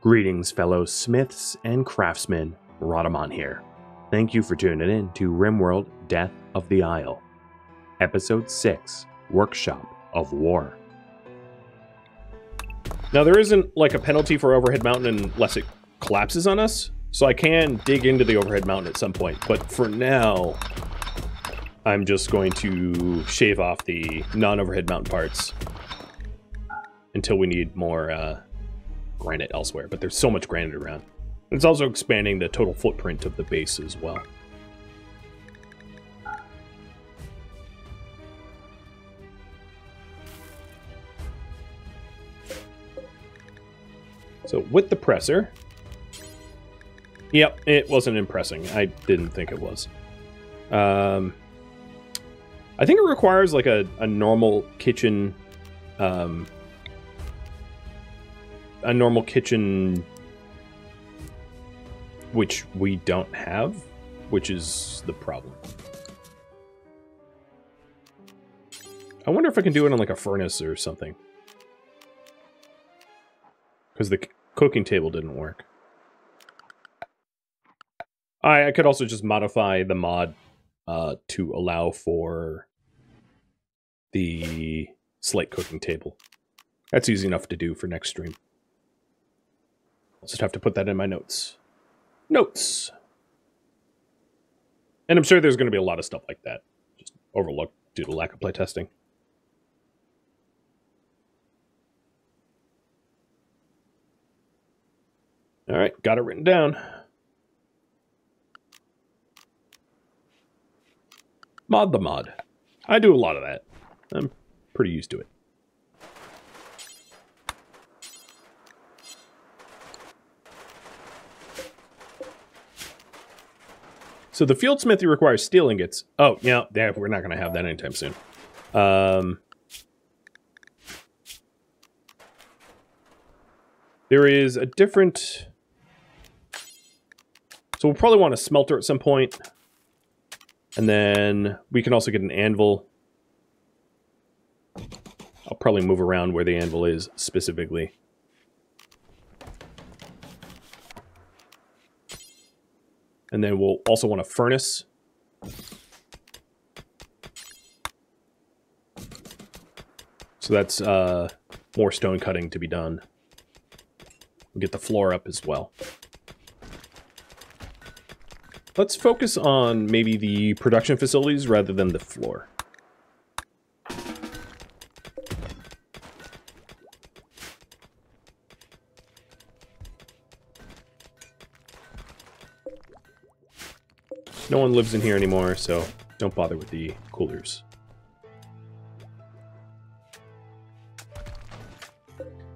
Greetings, fellow smiths and craftsmen. Rhadamant here. Thank you for tuning in to RimWorld Death of the Isle, Episode 6 Workshop of War. Now, there isn't like a penalty for overhead mountain unless it collapses on us, so I can dig into the overhead mountain at some point, but for now, I'm just going to shave off the non-overhead mountain parts until we need more uh, granite elsewhere, but there's so much granite around. It's also expanding the total footprint of the base as well. So with the presser, yep, it wasn't impressing. I didn't think it was. Um, I think it requires like a, a normal kitchen, um, a normal kitchen, which we don't have, which is the problem. I wonder if I can do it on like a furnace or something. Because the cooking table didn't work. I, I could also just modify the mod uh, to allow for the slate cooking table. That's easy enough to do for next stream. I'll just have to put that in my notes. Notes! And I'm sure there's going to be a lot of stuff like that. Just overlooked due to lack of playtesting. All right, got it written down. Mod the mod. I do a lot of that. I'm pretty used to it. So the field smithy requires steel ingots. Oh, yeah, we're not going to have that anytime soon. Um, there is a different... So we'll probably want a smelter at some point. And then we can also get an anvil. I'll probably move around where the anvil is specifically. And then we'll also want a furnace. So that's uh, more stone cutting to be done. We'll get the floor up as well. Let's focus on maybe the production facilities rather than the floor. No one lives in here anymore, so don't bother with the coolers.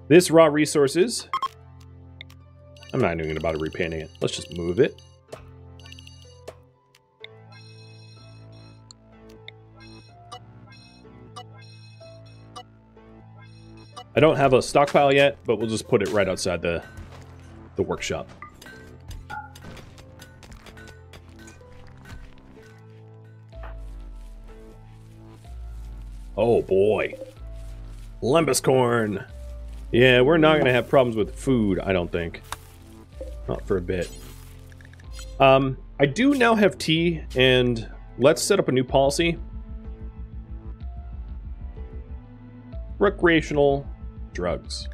This raw resources. I'm not even about repainting it. Let's just move it. I don't have a stockpile yet, but we'll just put it right outside the, the workshop. Oh boy. Lembas corn. Yeah, we're not going to have problems with food, I don't think. Not for a bit. Um, I do now have tea, and let's set up a new policy. Recreational drugs.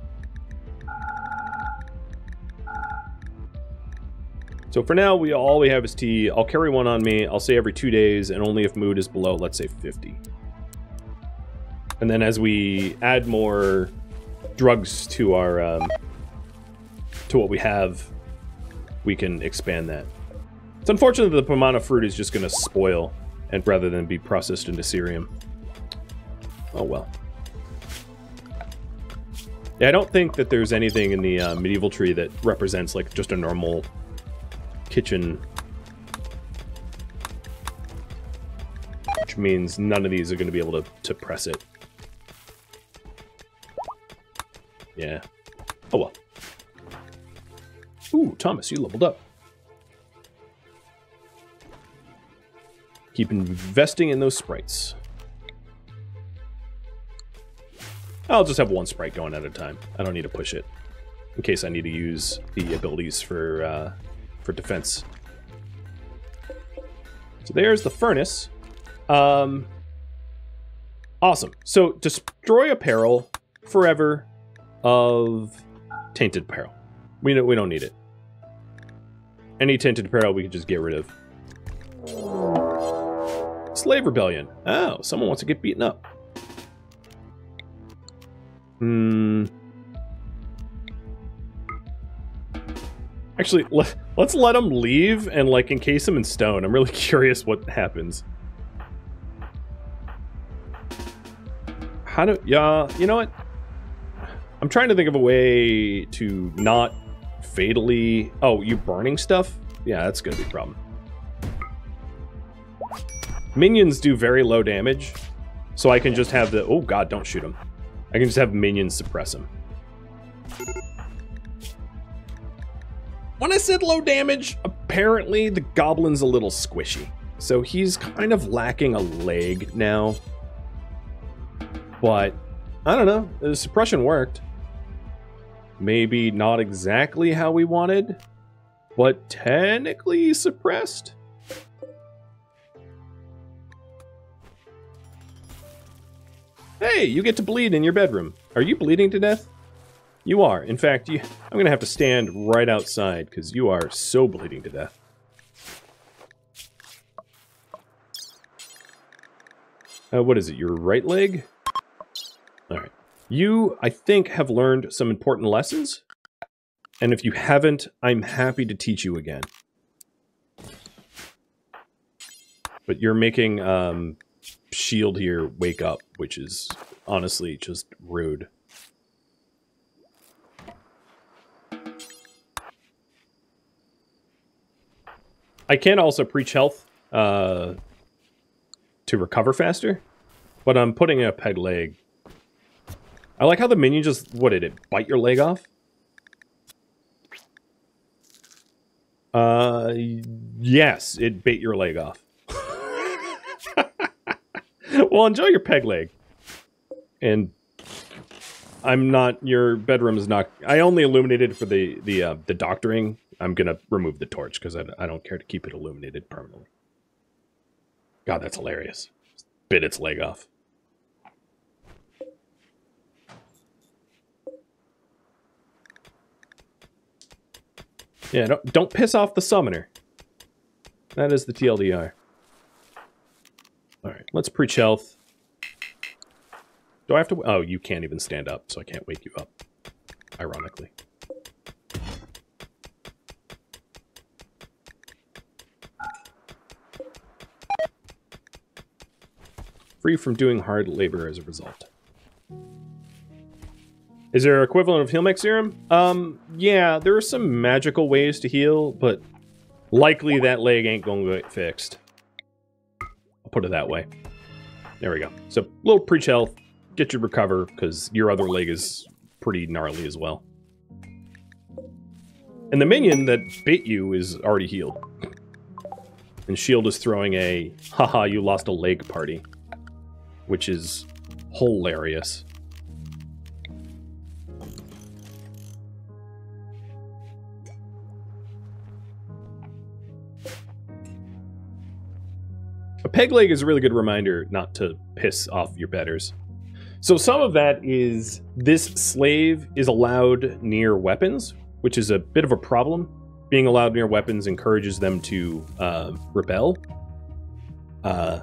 So for now, we all we have is tea. I'll carry one on me. I'll say every two days, and only if mood is below, let's say 50. And then as we add more drugs to our um, to what we have, we can expand that. It's unfortunate that the Pomona fruit is just going to spoil, and rather than be processed into cerium. Oh well. Yeah, I don't think that there's anything in the uh, medieval tree that represents like just a normal kitchen. Which means none of these are going to be able to, to press it. Yeah. Oh well. Ooh, Thomas, you leveled up. Keep investing in those sprites. I'll just have one sprite going at a time. I don't need to push it. in case I need to use the abilities for uh, for defense. So there's the furnace. Um, awesome. So destroy apparel forever of tainted apparel. We don't, we don't need it. Any tainted apparel we can just get rid of. Slave rebellion. Oh, someone wants to get beaten up. Hmm. Actually, let, let's let him leave and like encase him in stone. I'm really curious what happens. How do yeah, you know what? I'm trying to think of a way to not fatally Oh, you burning stuff? Yeah, that's gonna be a problem. Minions do very low damage, so I can just have the oh god, don't shoot him. I can just have minions suppress him. When I said low damage, apparently the goblin's a little squishy. So he's kind of lacking a leg now. But, I don't know, the suppression worked. Maybe not exactly how we wanted, but technically suppressed. Hey, you get to bleed in your bedroom. Are you bleeding to death? You are. In fact, you, I'm going to have to stand right outside because you are so bleeding to death. Uh, what is it, your right leg? You, I think, have learned some important lessons. And if you haven't, I'm happy to teach you again. But you're making um, Shield here wake up, which is honestly just rude. I can also preach health uh, to recover faster, but I'm putting a peg leg. I like how the minion just, what did it, bite your leg off? Uh, yes, it bit your leg off. well, enjoy your peg leg. And I'm not, your bedroom is not, I only illuminated for the, the, uh, the doctoring. I'm going to remove the torch because I, I don't care to keep it illuminated permanently. God, that's hilarious. Bit its leg off. Yeah, don't, don't piss off the summoner. That is the TLDR. Alright, let's preach health. Do I have to... Oh, you can't even stand up, so I can't wake you up. Ironically. Free from doing hard labor as a result. Is there an equivalent of heal mech serum? Um, yeah, there are some magical ways to heal, but likely that leg ain't gonna get fixed. I'll put it that way. There we go. So, little preach health, get you recover, because your other leg is pretty gnarly as well. And the minion that bit you is already healed. And Shield is throwing a, haha, you lost a leg party. Which is hilarious. A peg leg is a really good reminder not to piss off your betters. So some of that is this slave is allowed near weapons, which is a bit of a problem. Being allowed near weapons encourages them to uh, rebel. Uh,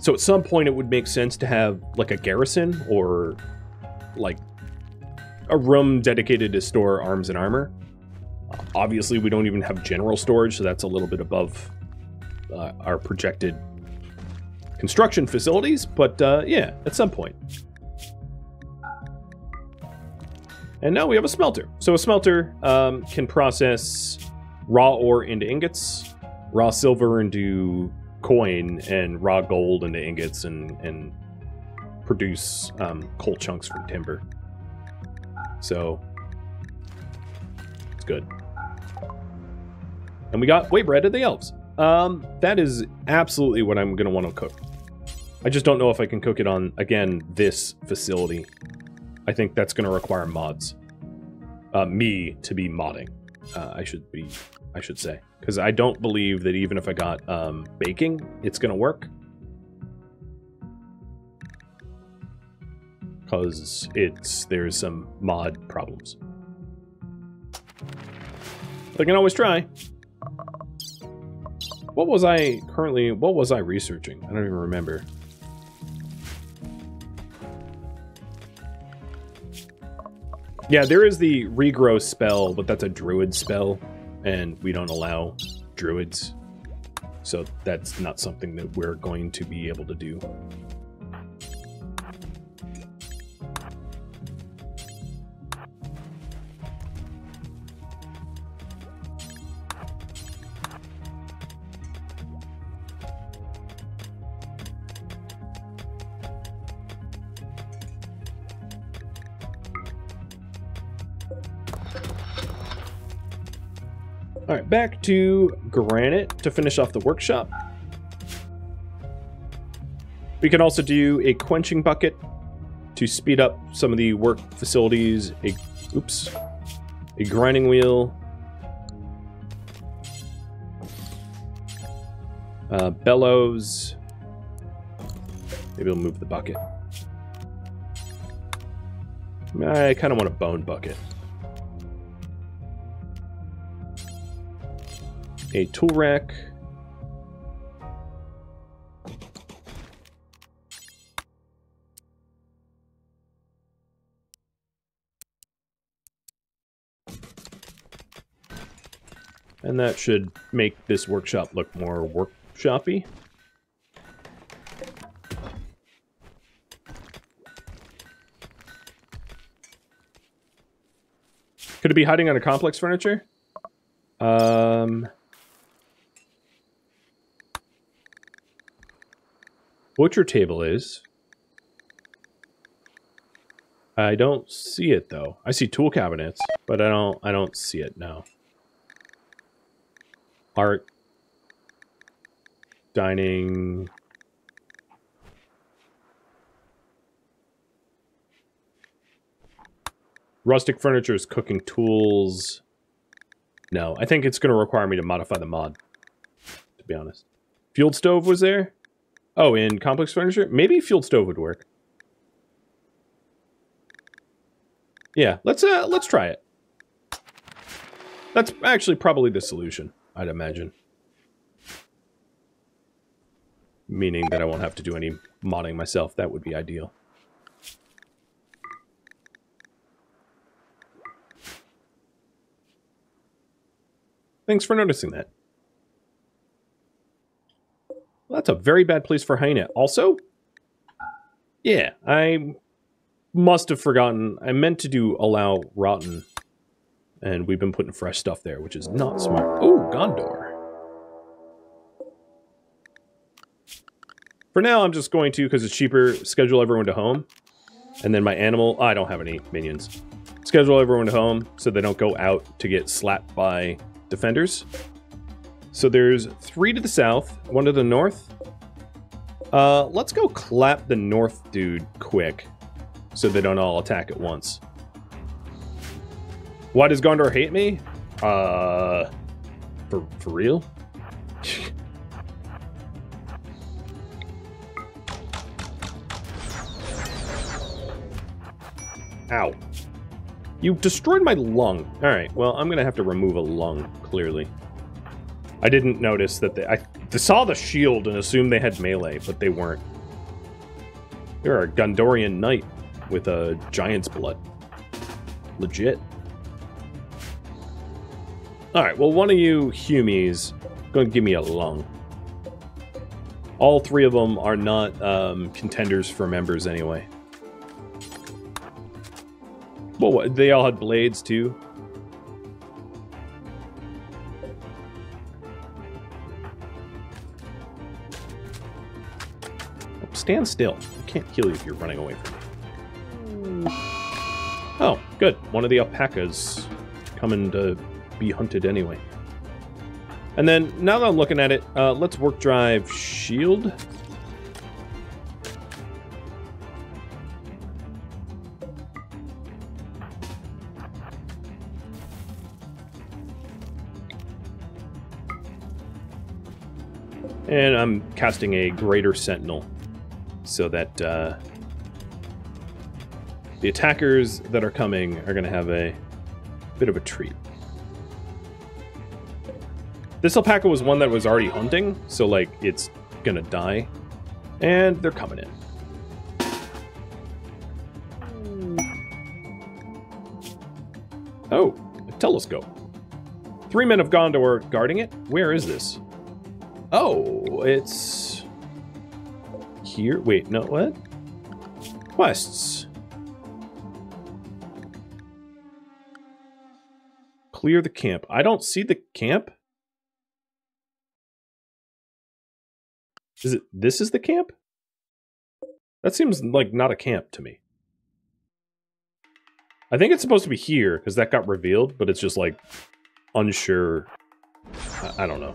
so at some point it would make sense to have like a garrison or like a room dedicated to store arms and armor. Obviously, we don't even have general storage, so that's a little bit above uh, our projected construction facilities, but uh, yeah, at some point. And now we have a smelter. So a smelter um, can process raw ore into ingots, raw silver into coin, and raw gold into ingots, and, and produce um, coal chunks from timber. So it's good. And we got way bread of the elves. Um, that is absolutely what I'm going to want to cook. I just don't know if I can cook it on, again, this facility. I think that's going to require mods. uh, me to be modding. Uh, I should be, I should say, because I don't believe that even if I got um, baking, it's gonna work. Because it's there's some mod problems. I can always try. What was I currently, what was I researching? I don't even remember. Yeah, there is the regrow spell, but that's a druid spell, and we don't allow druids. So that's not something that we're going to be able to do. Back to granite to finish off the workshop. We can also do a quenching bucket to speed up some of the work facilities. A oops, a grinding wheel, uh, bellows. Maybe we'll move the bucket. I kind of want a bone bucket. A tool rack. And that should make this workshop look more workshoppy. Could it be hiding under complex furniture? Um... Butcher table is. I don't see it though. I see tool cabinets, but I don't I don't see it now. Art dining Rustic furniture is cooking tools. No, I think it's going to require me to modify the mod, to be honest. Fueled stove was there? Oh, in complex furniture? Maybe fueled stove would work. Yeah, let's uh let's try it. That's actually probably the solution, I'd imagine. Meaning that I won't have to do any modding myself. That would be ideal. Thanks for noticing that. Well, that's a very bad place for hyena. Also, yeah, I must have forgotten. I meant to do allow rotten, and we've been putting fresh stuff there, which is not smart. Oh, Gondor. For now, I'm just going to, because it's cheaper, schedule everyone to home. And then my animal, oh, I don't have any minions. Schedule everyone to home so they don't go out to get slapped by defenders. So there's three to the south, one to the north. Uh, let's go clap the north dude quick, so they don't all attack at once. Why does Gondor hate me? Uh, for, for real? Ow. You destroyed my lung. Alright, well, I'm gonna have to remove a lung, clearly. I didn't notice that they... I saw the shield and assumed they had melee, but they weren't. They're a Gondorian knight with a giant's blood. Legit. Alright, well, one of you Humies to give me a lung. All three of them are not um, contenders for members anyway. Well, what, they all had blades too. stand still. I can't kill you if you're running away from me. Oh, good. One of the alpacas coming to be hunted anyway. And then, now that I'm looking at it, uh, let's work drive shield. And I'm casting a Greater Sentinel so that uh, the attackers that are coming are going to have a bit of a treat. This alpaca was one that was already hunting, so like it's going to die. And they're coming in. Oh, a telescope. Three men of Gondor guarding it? Where is this? Oh, it's... Here? Wait, no, what? Quests. Clear the camp. I don't see the camp. Is it, this is the camp? That seems like not a camp to me. I think it's supposed to be here, because that got revealed, but it's just like unsure. I, I don't know.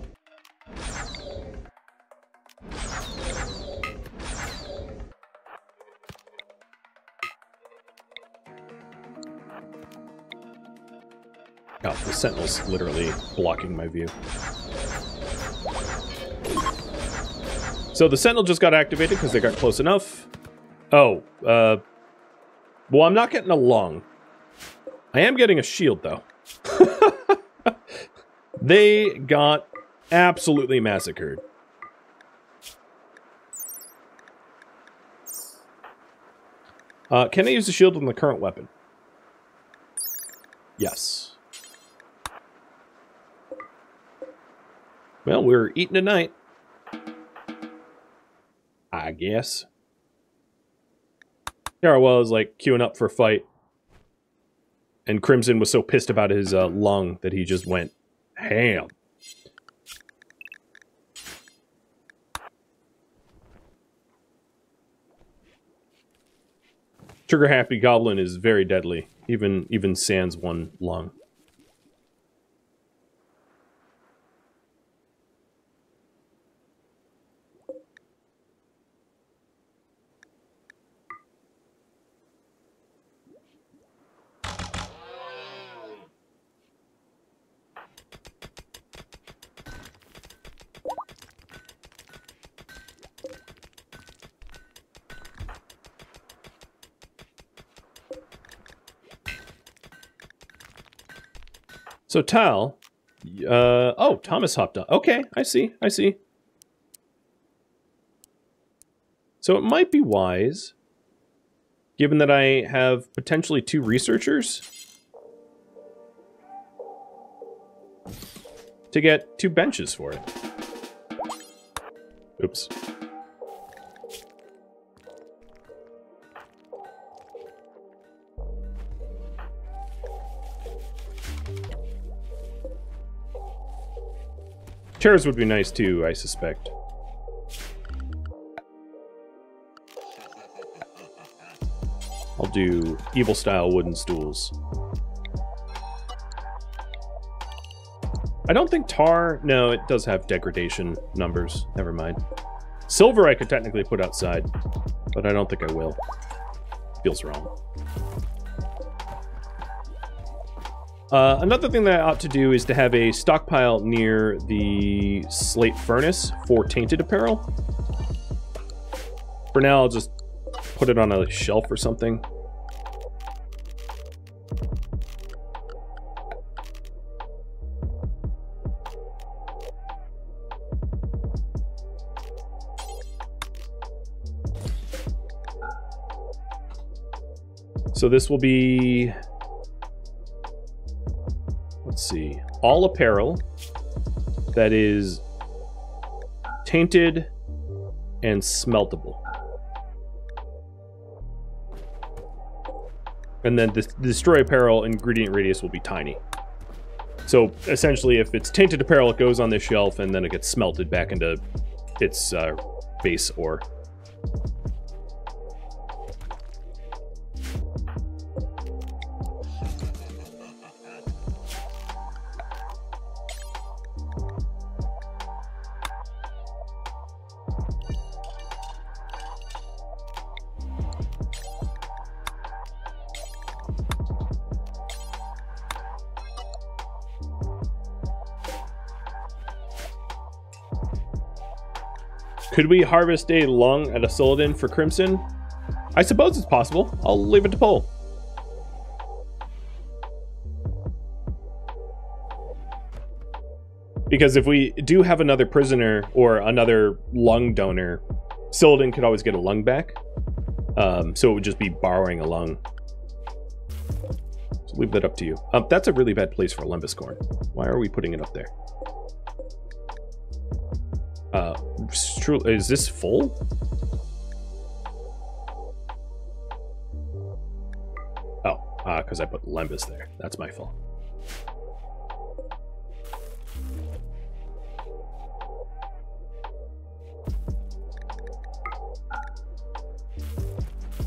God, the sentinel's literally blocking my view. So the sentinel just got activated because they got close enough. Oh, uh... Well, I'm not getting a lung. I am getting a shield, though. they got absolutely massacred. Uh, can I use the shield on the current weapon? Yes. Well, we're eating tonight. I guess. Here I was, like, queuing up for a fight. And Crimson was so pissed about his uh, lung that he just went ham. Trigger Happy Goblin is very deadly, even even sans one lung. So Tal, uh, oh, Thomas hopped up. Okay, I see, I see. So it might be wise, given that I have potentially two researchers, to get two benches for it. Oops. Chairs would be nice too, I suspect. I'll do evil style wooden stools. I don't think tar... No, it does have degradation numbers. Never mind. Silver I could technically put outside, but I don't think I will. Feels wrong. Uh, another thing that I ought to do is to have a stockpile near the slate furnace for tainted apparel. For now, I'll just put it on a shelf or something. So this will be see, all apparel that is tainted and smeltable. And then the destroy apparel ingredient radius will be tiny. So essentially, if it's tainted apparel, it goes on this shelf and then it gets smelted back into its uh, base ore. Could we harvest a lung at a Soladin for Crimson? I suppose it's possible. I'll leave it to poll. Because if we do have another prisoner or another lung donor, Sildon could always get a lung back. Um, so it would just be borrowing a lung. So leave that up to you. Um, that's a really bad place for Lembas corn. Why are we putting it up there? Uh, is this full? Oh, because uh, I put Lembas there. That's my fault.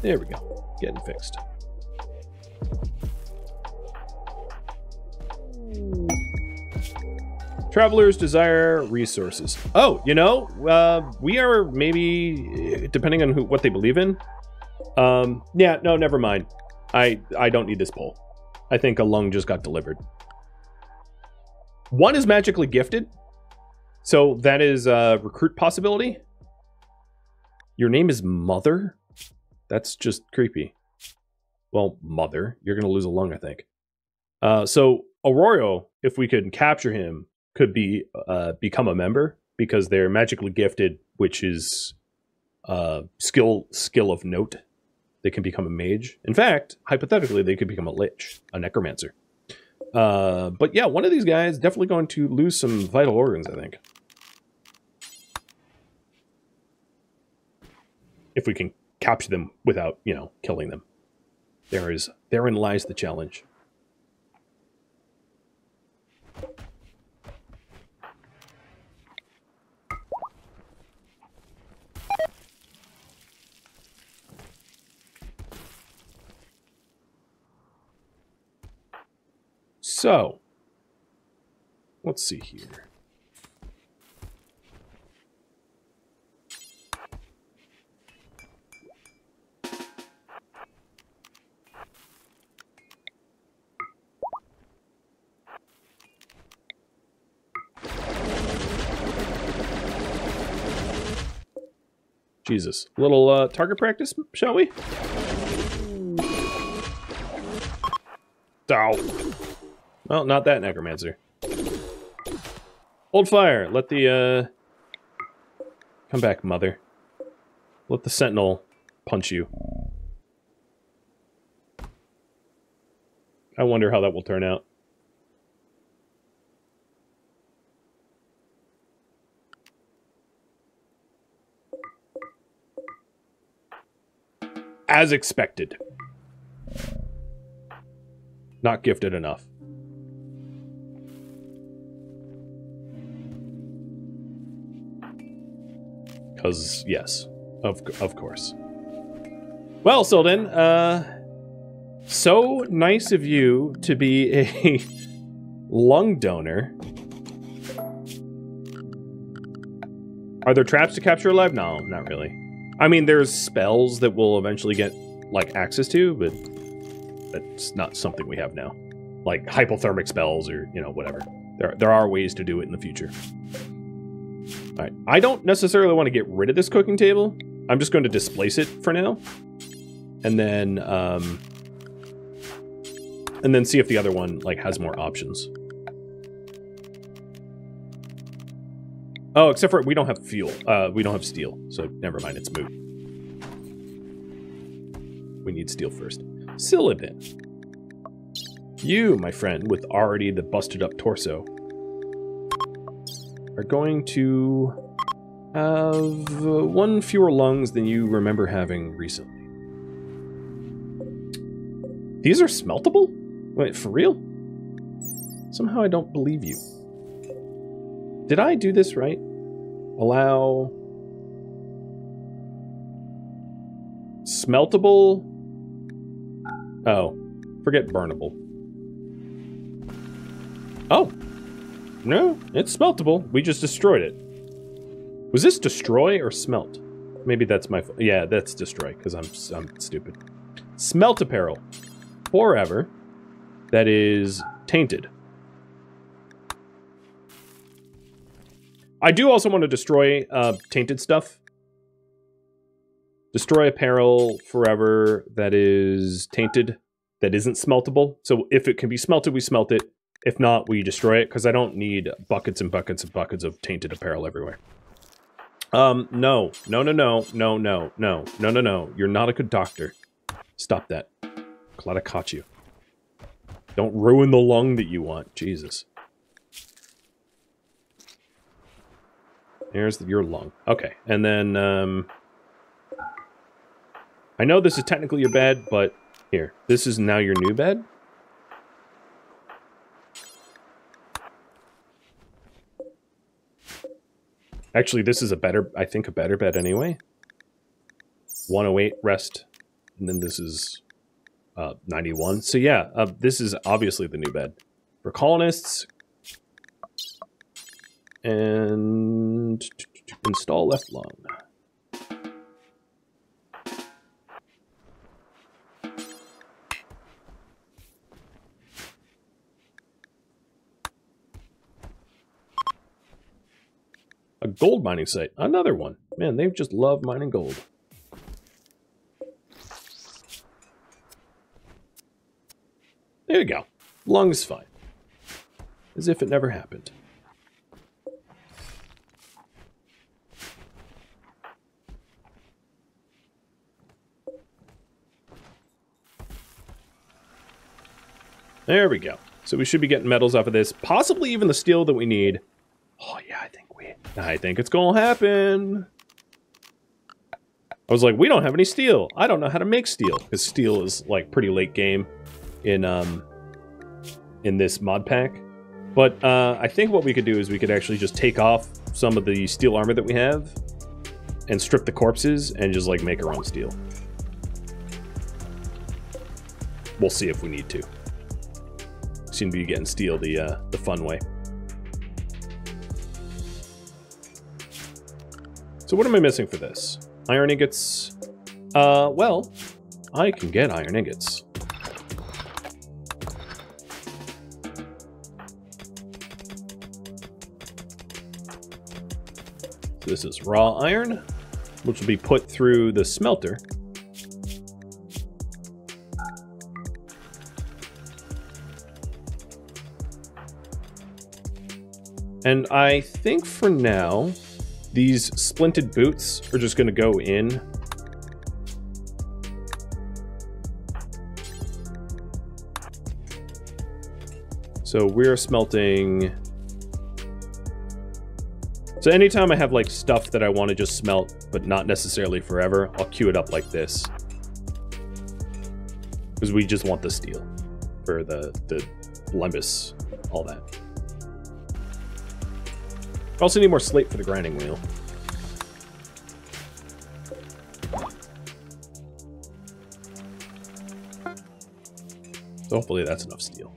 There we go. Getting fixed. Travelers desire resources. Oh, you know, uh, we are maybe, depending on who, what they believe in. Um, yeah, no, never mind. I, I don't need this poll. I think a lung just got delivered. One is magically gifted. So that is a recruit possibility. Your name is Mother? That's just creepy. Well, mother, you're going to lose a lung, I think. Uh, so Arroyo, if we could capture him, could be uh, become a member because they're magically gifted, which is uh, skill skill of note. They can become a mage. In fact, hypothetically, they could become a lich, a necromancer. Uh, but yeah, one of these guys definitely going to lose some vital organs, I think. If we can capture them without, you know, killing them. There is therein lies the challenge. So, let's see here. Jesus. Little uh, target practice, shall we? Ow. Well, not that necromancer. Hold fire. Let the, uh... Come back, mother. Let the sentinel punch you. I wonder how that will turn out. as expected. Not gifted enough. Because, yes, of, of course. Well, Sildon, uh, so nice of you to be a lung donor. Are there traps to capture alive? No, not really. I mean, there's spells that we'll eventually get, like, access to, but that's not something we have now. Like hypothermic spells or, you know, whatever. There, there are ways to do it in the future. Right. I don't necessarily want to get rid of this cooking table. I'm just going to displace it for now. And then, um, and then see if the other one, like, has more options. Oh, except for we don't have fuel. Uh, we don't have steel, so never mind. It's moot. We need steel first. Silibin. You, my friend, with already the busted up torso, are going to have uh, one fewer lungs than you remember having recently. These are smeltable? Wait, for real? Somehow I don't believe you. Did I do this right? Allow... Smeltable? Oh. Forget burnable. Oh. No, it's smeltable. We just destroyed it. Was this destroy or smelt? Maybe that's my... Yeah, that's destroy, because I'm, I'm stupid. Smelt apparel. Forever. That is tainted. I do also want to destroy uh, tainted stuff Destroy apparel forever that is tainted, that isn't smeltable. So if it can be smelted, we smelt it. If not, we destroy it? Because I don't need buckets and buckets and buckets of tainted apparel everywhere. Um, no. No, no, no. No, no, no. No, no, no. You're not a good doctor. Stop that. Glad I caught you. Don't ruin the lung that you want. Jesus. Here's your lung. Okay, and then, um... I know this is technically your bed, but here. This is now your new bed? Actually, this is a better, I think, a better bed anyway. 108 rest, and then this is uh, 91. So yeah, uh, this is obviously the new bed. For colonists, and install left lung. Gold mining site. Another one. Man, they just love mining gold. There you go. Lung is fine. As if it never happened. There we go. So we should be getting metals off of this. Possibly even the steel that we need. Oh, yeah, I think. I think it's gonna happen. I was like, we don't have any steel. I don't know how to make steel. Because steel is, like, pretty late game in, um... in this mod pack. But uh, I think what we could do is we could actually just take off some of the steel armor that we have and strip the corpses and just, like, make our own steel. We'll see if we need to seem to be getting steel the uh, the fun way. So what am I missing for this? Iron ingots. Uh, well, I can get iron ingots. this is raw iron, which will be put through the smelter. And I think for now, these splinted boots are just going to go in. So we're smelting... So anytime I have like stuff that I want to just smelt, but not necessarily forever, I'll queue it up like this. Because we just want the steel for the, the Limbus, all that. I also need more slate for the grinding wheel. So hopefully that's enough steel.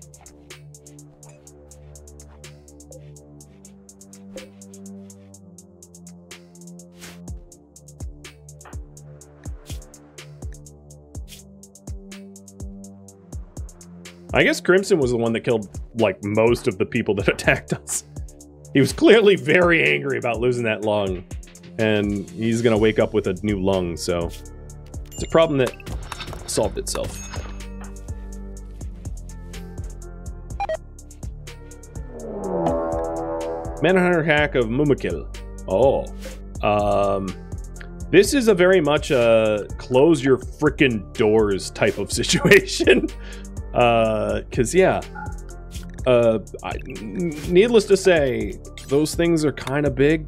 I guess Crimson was the one that killed, like, most of the people that attacked us. He was clearly very angry about losing that lung. And he's to wake up with a new lung, so... It's a problem that solved itself. Manhunter hack of Mumakil. Oh. Um... This is a very much a close your freaking doors type of situation. uh, cause yeah, uh, I, needless to say, those things are kind of big.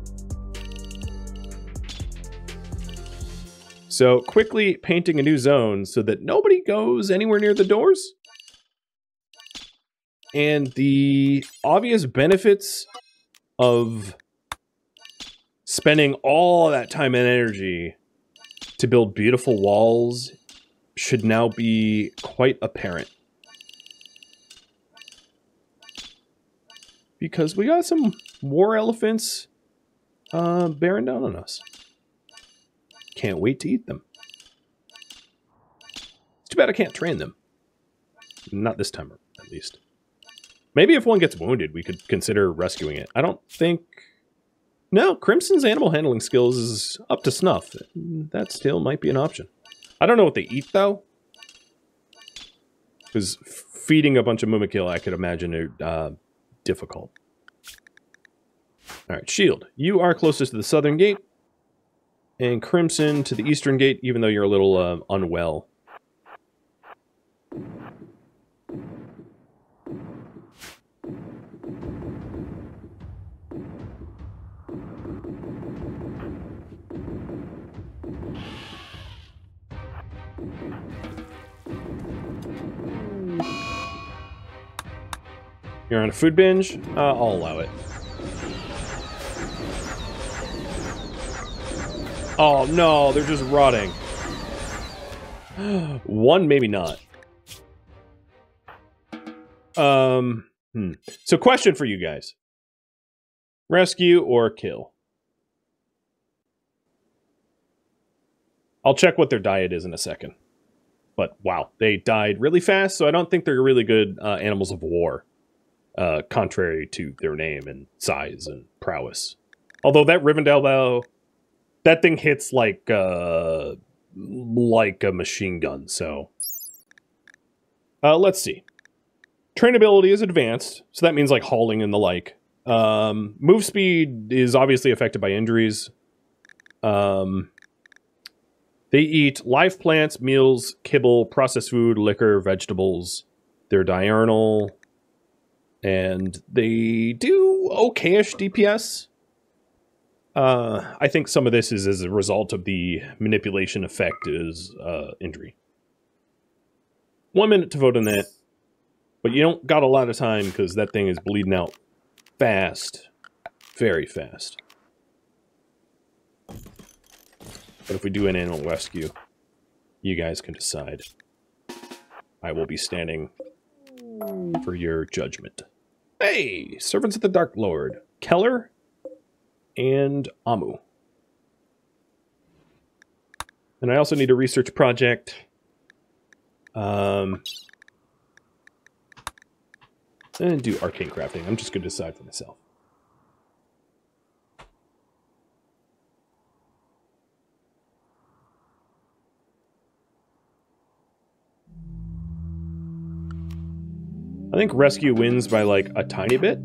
So quickly painting a new zone so that nobody goes anywhere near the doors. And the obvious benefits of spending all that time and energy to build beautiful walls should now be quite apparent. Because we got some war elephants uh, bearing down on us. Can't wait to eat them. It's too bad I can't train them. Not this time, at least. Maybe if one gets wounded, we could consider rescuing it. I don't think... No, Crimson's animal handling skills is up to snuff. That still might be an option. I don't know what they eat, though. Because feeding a bunch of Mumakil, I could imagine, it uh, difficult. All right, Shield. You are closest to the southern gate. And Crimson to the eastern gate, even though you're a little uh, unwell. You're on a food binge? Uh, I'll allow it. Oh no, they're just rotting. One, maybe not. Um, hmm. So question for you guys. Rescue or kill? I'll check what their diet is in a second. But wow, they died really fast, so I don't think they're really good uh, animals of war uh, contrary to their name and size and prowess. Although that Rivendell bow, that thing hits like uh, like a machine gun. So uh, let's see. Trainability is advanced, so that means like hauling and the like. Um, move speed is obviously affected by injuries. Um, they eat live plants, meals, kibble, processed food, liquor, vegetables. They're diurnal and they do okayish DPS. Uh, I think some of this is as a result of the manipulation effect is uh, injury. One minute to vote on that, but you don't got a lot of time because that thing is bleeding out fast, very fast. But if we do an animal rescue, you guys can decide. I will be standing for your judgment. Hey, Servants of the Dark Lord. Keller and Amu. And I also need a research project. Um, and do arcane crafting. I'm just going to decide for myself. I think rescue wins by like a tiny bit.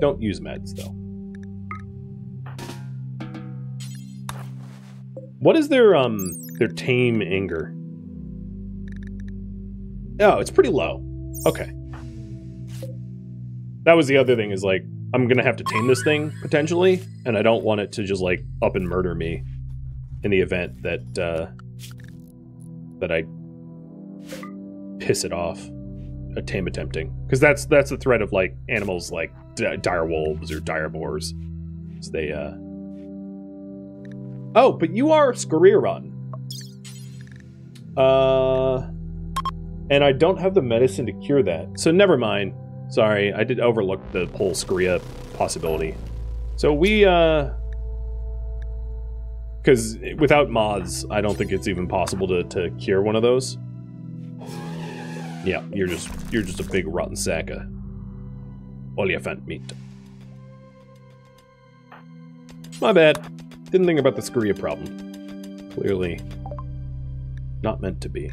Don't use meds though. What is their um their tame anger? Oh, it's pretty low. Okay. That was the other thing is like I'm gonna have to tame this thing potentially, and I don't want it to just like up and murder me in the event that uh that I piss it off a tame attempting. Because that's that's the threat of like animals like dire wolves or dire boars. So they uh oh but you are Scurryron uh and I don't have the medicine to cure that. So never mind. Sorry I did overlook the whole Scaria possibility. So we uh because without mods, I don't think it's even possible to, to cure one of those. Yeah, you're just you're just a big rotten sack of elephant meat. My bad. Didn't think about the Scaria problem. Clearly not meant to be.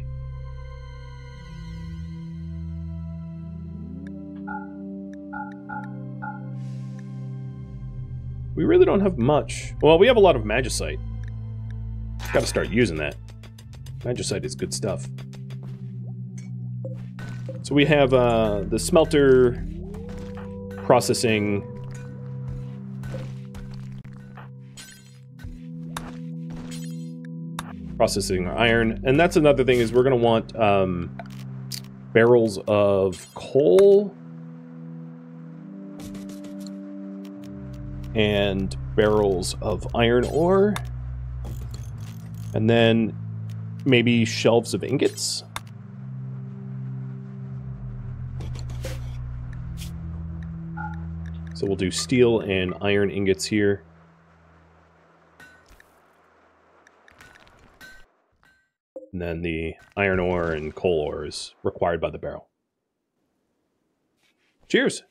We really don't have much. Well, we have a lot of Magicite. Gotta start using that. Magicite is good stuff. So we have uh, the smelter processing processing iron and that's another thing is we're going to want um, barrels of coal and barrels of iron ore and then maybe shelves of ingots. So we'll do steel and iron ingots here. And then the iron ore and coal ore is required by the barrel. Cheers.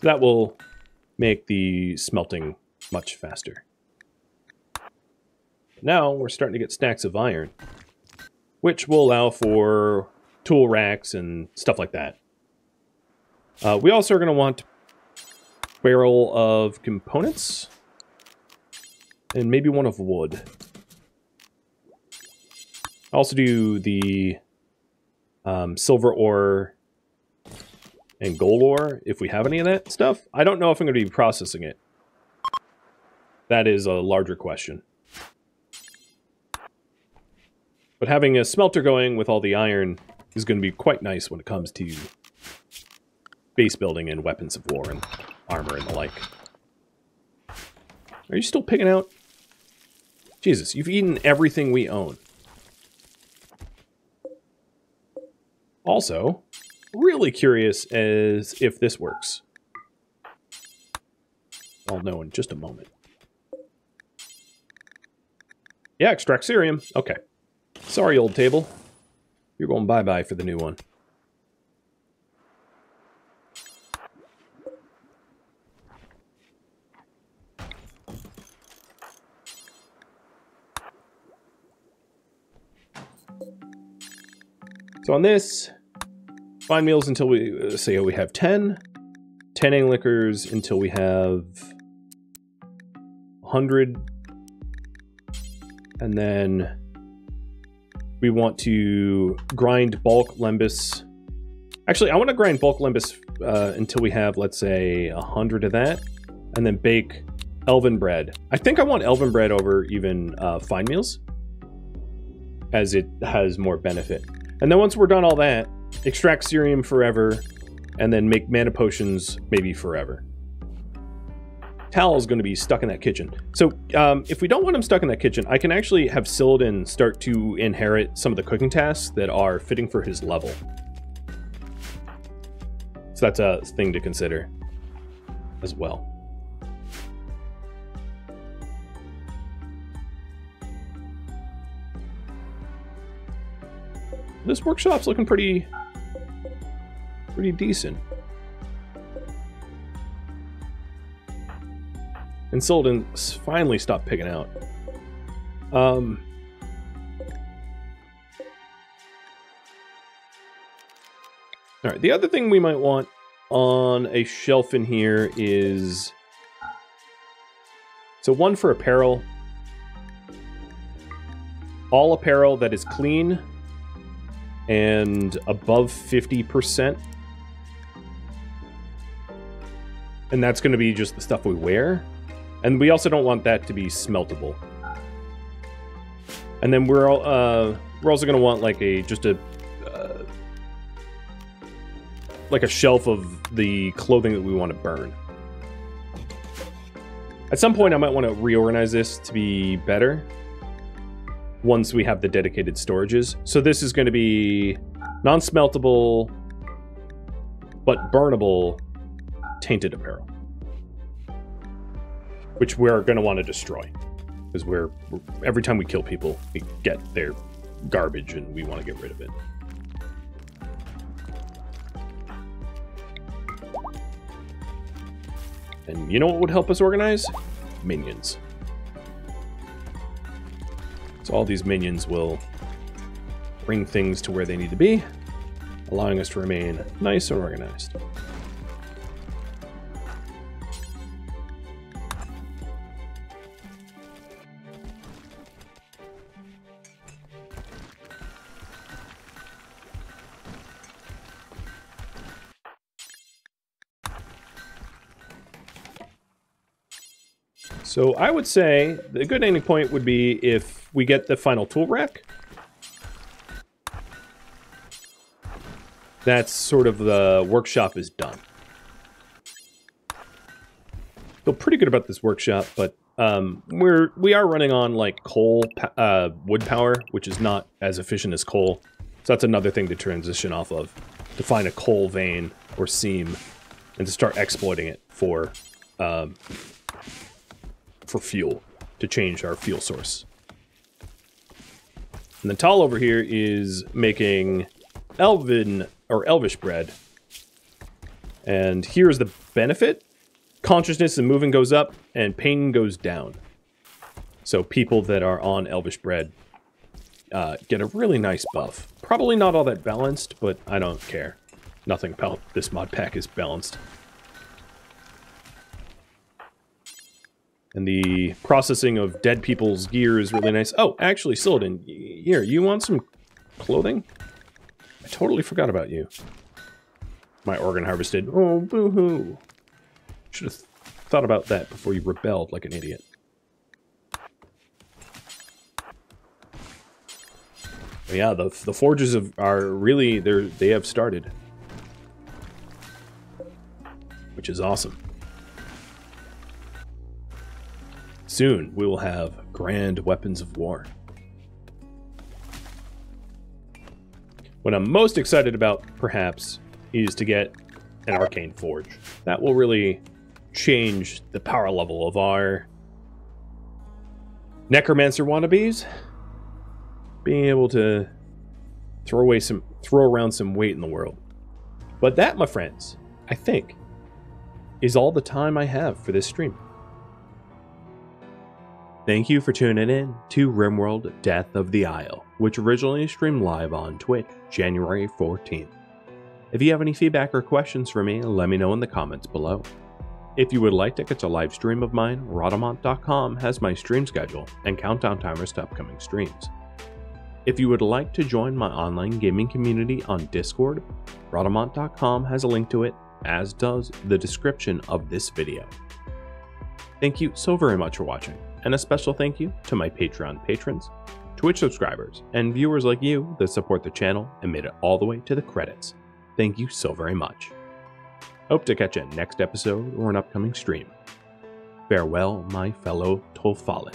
That will make the smelting much faster. Now we're starting to get stacks of iron, which will allow for tool racks and stuff like that. Uh, we also are going to want barrel of components and maybe one of wood. I also do the um, silver ore and gold ore if we have any of that stuff. I don't know if I'm going to be processing it. That is a larger question. But having a smelter going with all the iron is going to be quite nice when it comes to base building and weapons of war and armor and the like. Are you still picking out? Jesus, you've eaten everything we own. Also, really curious as if this works. I'll know in just a moment. Yeah, extract cerium. Okay. Sorry, old table. You're going bye-bye for the new one. So on this, fine meals until we, uh, say we have 10. 10 liquors until we have 100. And then we want to grind bulk lembas. Actually, I want to grind bulk lembas uh, until we have, let's say, 100 of that. And then bake elven bread. I think I want elven bread over even uh, fine meals. As it has more benefit. And then once we're done all that, extract cerium forever, and then make mana potions maybe forever. Tal is going to be stuck in that kitchen. So um, if we don't want him stuck in that kitchen, I can actually have Sylvan start to inherit some of the cooking tasks that are fitting for his level. So that's a thing to consider as well. This workshop's looking pretty, pretty decent. And Sylvan finally stopped picking out. Um, all right, the other thing we might want on a shelf in here is... So one for apparel. All apparel that is clean and above 50%. And that's going to be just the stuff we wear. And we also don't want that to be smeltable. And then we're uh, we're also gonna want like a just a uh, like a shelf of the clothing that we want to burn. At some point, I might want to reorganize this to be better once we have the dedicated storages. So this is going to be non-smeltable, but burnable tainted apparel which we're going to want to destroy because we're, we're, every time we kill people we get their garbage and we want to get rid of it. And you know what would help us organize? Minions so all these minions will bring things to where they need to be allowing us to remain nice and organized. So I would say the good ending point would be if we get the final tool rack. That's sort of the workshop is done. Feel pretty good about this workshop, but um, we're we are running on like coal uh, wood power, which is not as efficient as coal. So that's another thing to transition off of, to find a coal vein or seam, and to start exploiting it for um, for fuel to change our fuel source. And then Tal over here is making Elven or Elvish bread. And here's the benefit. Consciousness and moving goes up and pain goes down. So people that are on Elvish bread uh, get a really nice buff. Probably not all that balanced, but I don't care. Nothing about this mod pack is balanced. And the processing of dead people's gear is really nice. Oh, actually, Silden, here, you want some clothing? I totally forgot about you. My organ harvested. Oh, boo-hoo. Should have thought about that before you rebelled like an idiot. But yeah, the the forges of, are really they're they have started, which is awesome. Soon we will have grand weapons of war. What I'm most excited about, perhaps, is to get an arcane forge. That will really change the power level of our necromancer wannabes being able to throw away some throw around some weight in the world. But that, my friends, I think is all the time I have for this stream. Thank you for tuning in to RimWorld Death of the Isle, which originally streamed live on Twitch January 14th. If you have any feedback or questions for me, let me know in the comments below. If you would like to catch a live stream of mine, Rhadamant.com has my stream schedule and countdown timers to upcoming streams. If you would like to join my online gaming community on Discord, Rhadamant.com has a link to it, as does the description of this video. Thank you so very much for watching, and a special thank you to my Patreon patrons, Twitch subscribers, and viewers like you that support the channel and made it all the way to the credits. Thank you so very much. Hope to catch you next episode or an upcoming stream. Farewell, my fellow Tolfallen.